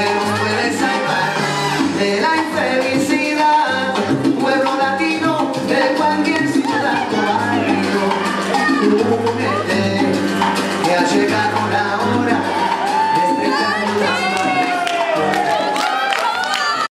Gracias.